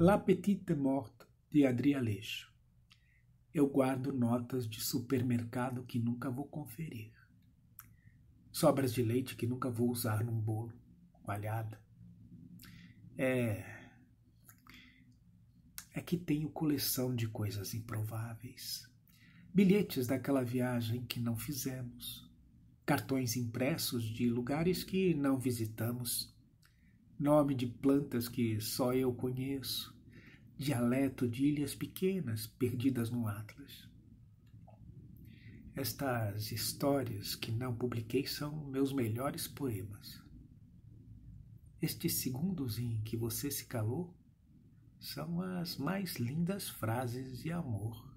La Petite Morte, de Adri Aleixo. Eu guardo notas de supermercado que nunca vou conferir. Sobras de leite que nunca vou usar num bolo, coalhada. É. É que tenho coleção de coisas improváveis. Bilhetes daquela viagem que não fizemos. Cartões impressos de lugares que não visitamos. Nome de plantas que só eu conheço. Dialeto de ilhas pequenas perdidas no Atlas. Estas histórias que não publiquei são meus melhores poemas. Estes segundos em que você se calou são as mais lindas frases de amor